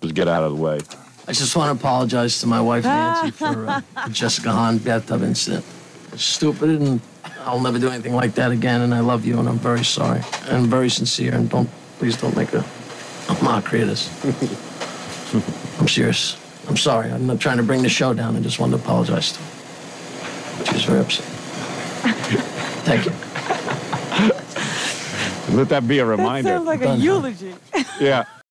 Just get out of the way. I just want to apologize to my wife Nancy for uh, the Jessica Hahn bathtub incident. It's stupid, and I'll never do anything like that again. And I love you, and I'm very sorry and very sincere. And don't please don't make a, a mockery of this. I'm serious. I'm sorry. I'm not trying to bring the show down. I just wanted to apologize to her. She very upset. Thank you. Let that be a reminder. That sounds like a eulogy. yeah.